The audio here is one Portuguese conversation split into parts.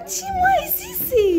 Mati Mati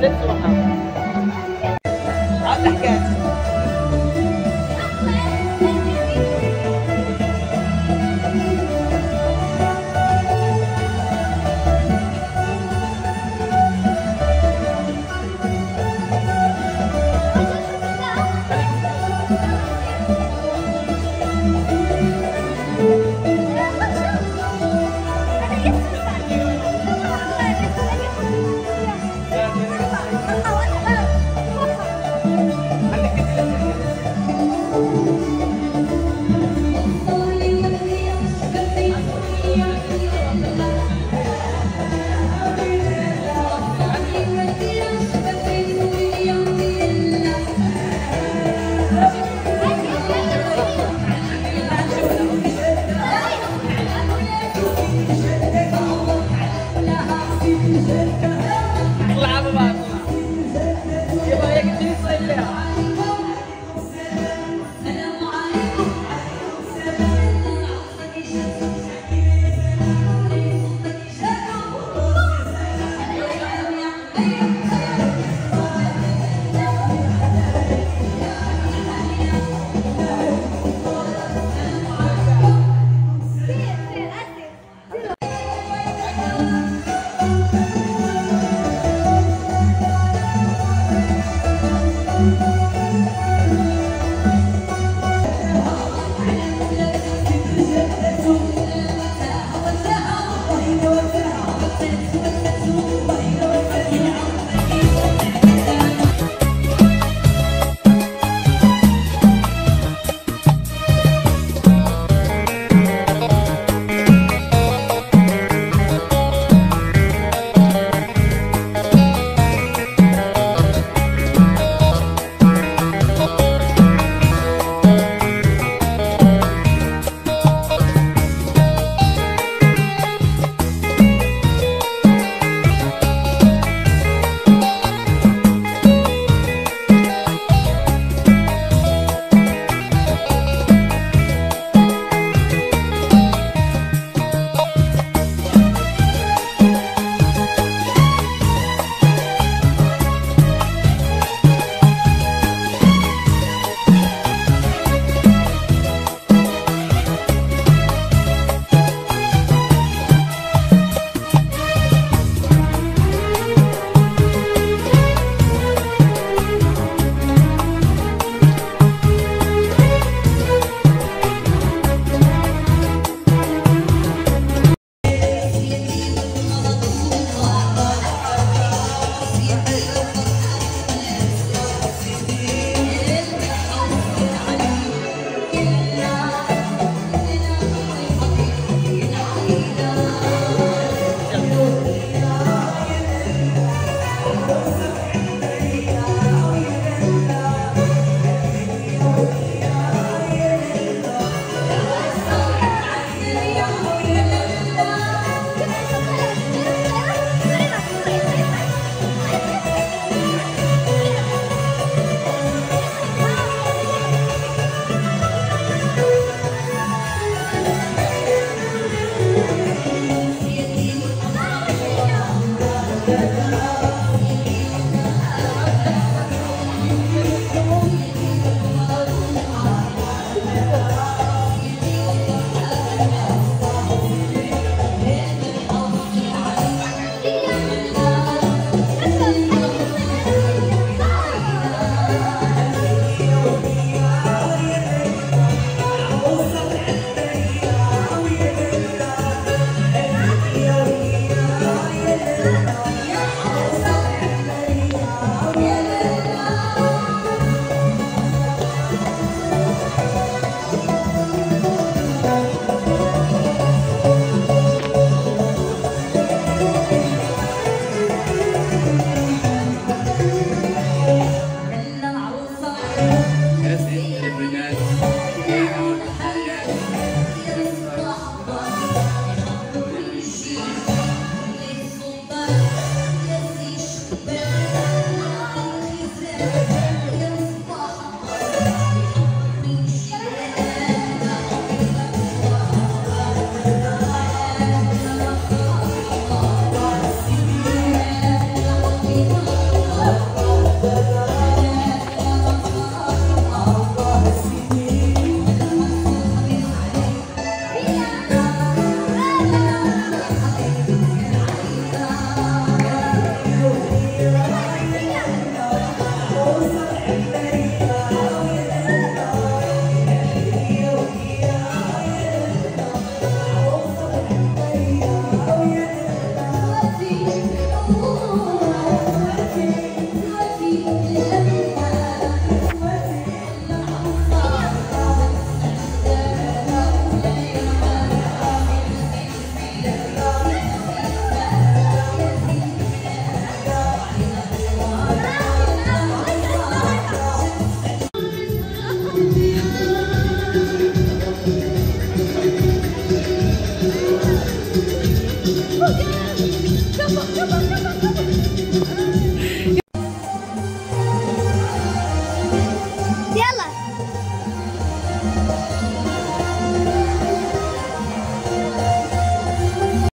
This one.